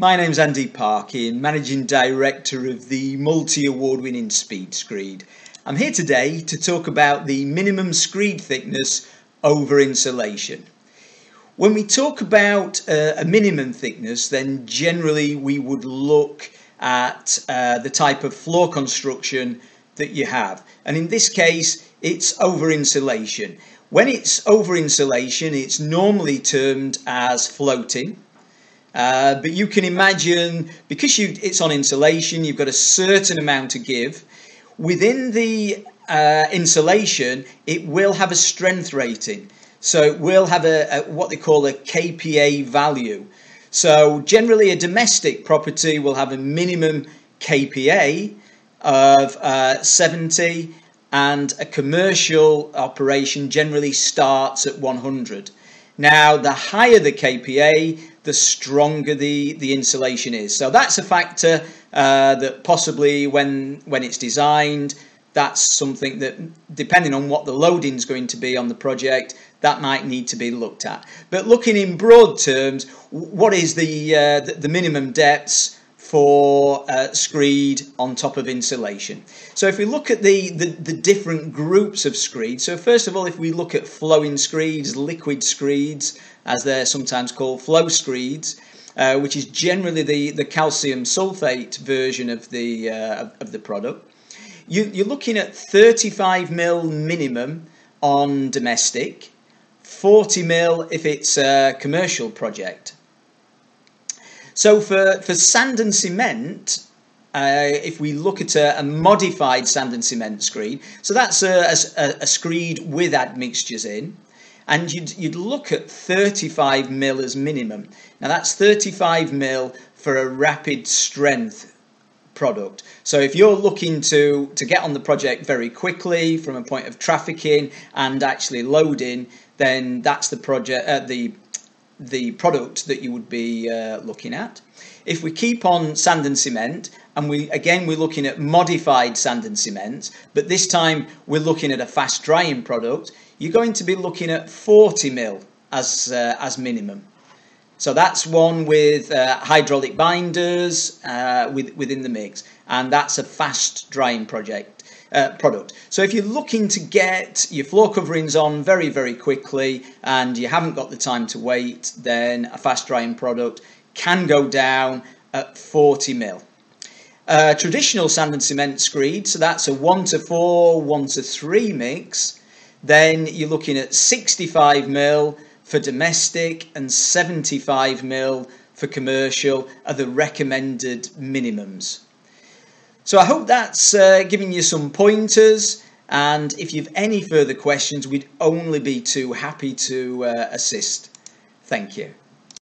My name's Andy Parkin, Managing Director of the multi award winning Speed Screed. I'm here today to talk about the minimum screed thickness over insulation. When we talk about uh, a minimum thickness, then generally we would look at uh, the type of floor construction that you have. And in this case, it's over insulation. When it's over insulation, it's normally termed as floating uh, but you can imagine, because you, it's on insulation, you've got a certain amount to give. Within the uh, insulation, it will have a strength rating. So it will have a, a, what they call a KPA value. So generally, a domestic property will have a minimum KPA of uh, 70, and a commercial operation generally starts at 100. Now, the higher the KPA, the stronger the, the insulation is. So that's a factor uh, that possibly when when it's designed, that's something that, depending on what the loading is going to be on the project, that might need to be looked at. But looking in broad terms, what is the uh, the, minimum depths? For uh, screed on top of insulation. So if we look at the, the, the, different groups of screed, so first of all, if we look at flowing screeds, liquid screeds, as they're sometimes called, flow screeds, uh, which is generally the, the calcium sulfate version of the, uh, of the product, you, you're looking at 35 mil minimum on domestic, 40 mil if it's a commercial project. So for, for sand and cement, uh, if we look at a, a, modified sand and cement screed, so that's a, a, a screed with admixtures in, and you'd, you'd look at 35 mil as minimum. Now that's 35 mil for a rapid strength product. So if you're looking to, to get on the project very quickly from a point of trafficking and actually loading, then that's the project, uh, the the product that you would be uh, looking at. If we keep on sand and cement, and we again we're looking at modified sand and cement, but this time we're looking at a fast drying product, you're going to be looking at 40 mil as uh, as minimum. So that's one with uh, hydraulic binders uh, with, within the mix, and that's a fast drying project uh, product. So if you're looking to get your floor coverings on very, very quickly and you haven't got the time to wait, then a fast drying product can go down at 40 mil. Uh, traditional sand and cement screed, so that's a 1 to 4, 1 to 3 mix. Then you're looking at 65 mil for domestic and 75 mil for commercial are the recommended minimums. So I hope that's uh, giving you some pointers. And if you've any further questions, we'd only be too happy to uh, assist. Thank you.